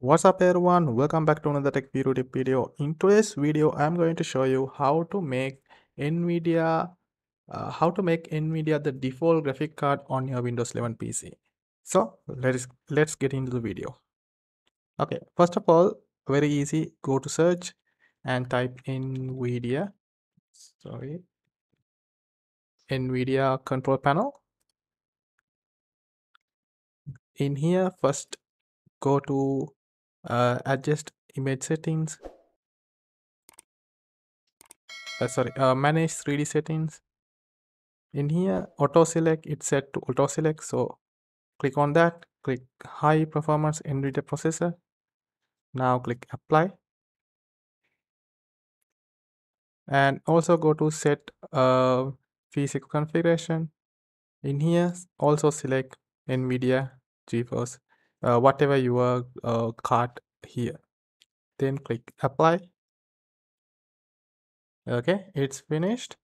What's up everyone, welcome back to another tech video tip video. In today's video, I'm going to show you how to make NVIDIA, uh, how to make NVIDIA the default graphic card on your Windows 11 PC. So let's, let's get into the video. Okay, first of all, very easy, go to search and type NVIDIA, sorry, NVIDIA control panel. In here, first go to uh, adjust image settings. Uh, sorry uh, manage 3d settings. In here auto select it's set to auto select so click on that click high performance nvidia processor. Now click apply. And also go to set uh, PhysX configuration. In here also select nvidia geforce uh, whatever your uh, card here. Then click apply. Okay it's finished.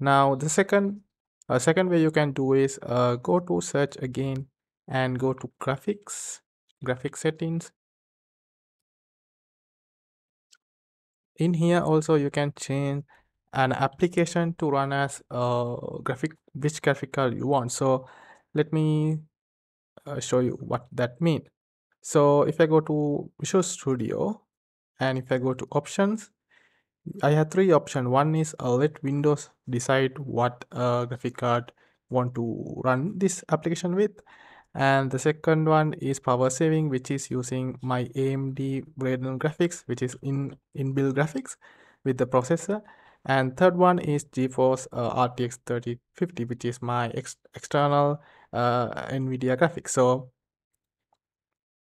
Now the second uh, second way you can do is uh, go to search again and go to graphics graphic settings. In here also you can change an application to run as uh, graphic which graphic card you want. So let me uh, show you what that means so if i go to visual studio and if i go to options i have three options. One is uh, let windows decide what uh, graphic card want to run this application with. And the second one is power saving which is using my amd Radeon graphics which is in inbuilt graphics with the processor. And third one is geforce uh, rtx 3050 which is my ex external uh, nvidia graphics. So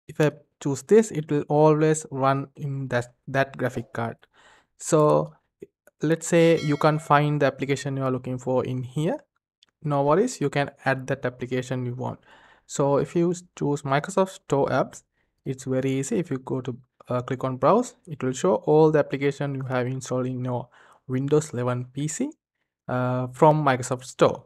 if I choose this it will always run in that that graphic card. So let's say you can't find the application you are looking for in here. No worries you can add that application you want. So if you choose Microsoft Store apps it's very easy. If you go to uh, click on browse it will show all the application you have installed in your Windows 11 PC uh, from Microsoft Store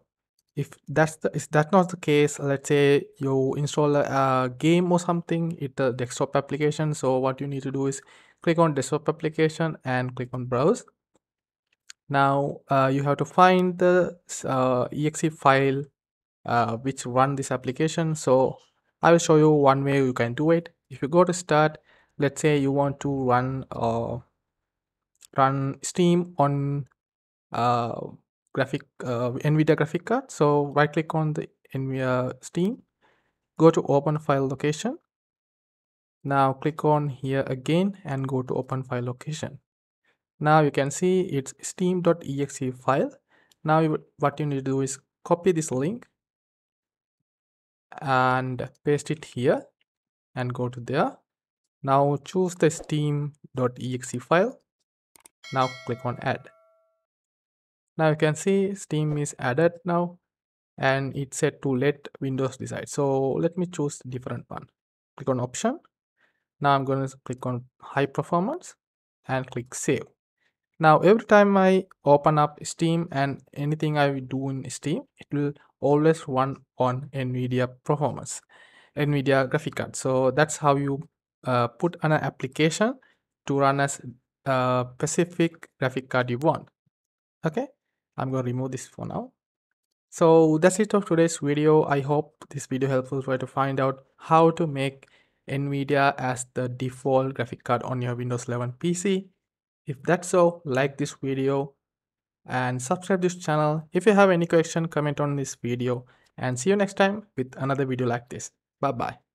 if that's the if not the case let's say you install a, a game or something it's a desktop application so what you need to do is click on desktop application and click on browse. Now uh, you have to find the uh, exe file uh, which run this application. So i will show you one way you can do it. If you go to start let's say you want to run uh, run steam on uh, graphic uh, NVIDIA graphic card. So right click on the NVIDIA Steam, go to open file location. Now click on here again and go to open file location. Now you can see it's steam.exe file. Now what you need to do is copy this link and paste it here and go to there. Now choose the steam.exe file. Now click on add now you can see steam is added now and it's set to let windows decide. So let me choose different one. Click on option. Now i'm going to click on high performance and click save. Now every time i open up steam and anything i do in steam it will always run on nvidia performance nvidia graphic card. So that's how you uh, put an application to run as a uh, specific graphic card you want. Okay I'm going to remove this for now. So that's it of today's video. I hope this video helpful for you to find out how to make NVIDIA as the default graphic card on your Windows 11 PC. If that's so, like this video and subscribe this channel. If you have any question, comment on this video and see you next time with another video like this. Bye bye.